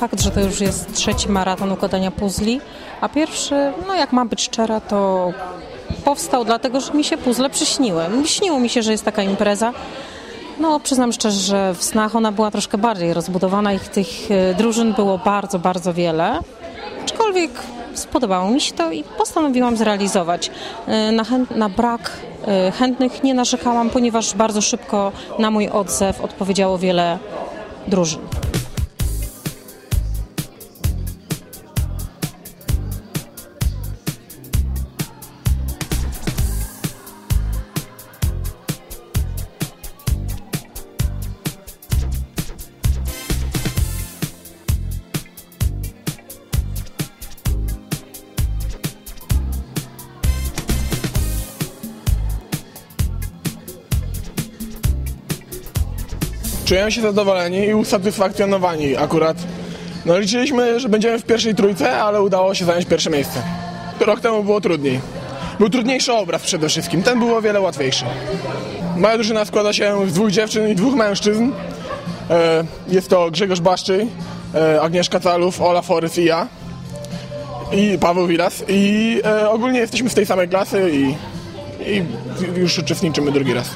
fakt, że to już jest trzeci maraton układania puzli, a pierwszy, no jak mam być szczera, to powstał dlatego, że mi się puzzle przyśniły. Śniło mi się, że jest taka impreza. No, przyznam szczerze, że w snach ona była troszkę bardziej rozbudowana. Ich tych e, drużyn było bardzo, bardzo wiele. Aczkolwiek spodobało mi się to i postanowiłam zrealizować. E, Na, na brak e, chętnych nie narzekałam, ponieważ bardzo szybko na mój odzew odpowiedziało wiele drużyn. Czujemy się zadowoleni i usatysfakcjonowani akurat. No liczyliśmy, że będziemy w pierwszej trójce, ale udało się zająć pierwsze miejsce. Rok temu było trudniej. Był trudniejszy obraz przede wszystkim, ten był o wiele łatwiejszy. Moja drużyna składa się z dwóch dziewczyn i dwóch mężczyzn. E, Jest to Grzegorz Baszczyj, e, Agnieszka Calów, Ola Forys i ja. I Paweł Wilas. I e, ogólnie jesteśmy z tej samej klasy i, i już uczestniczymy drugi raz.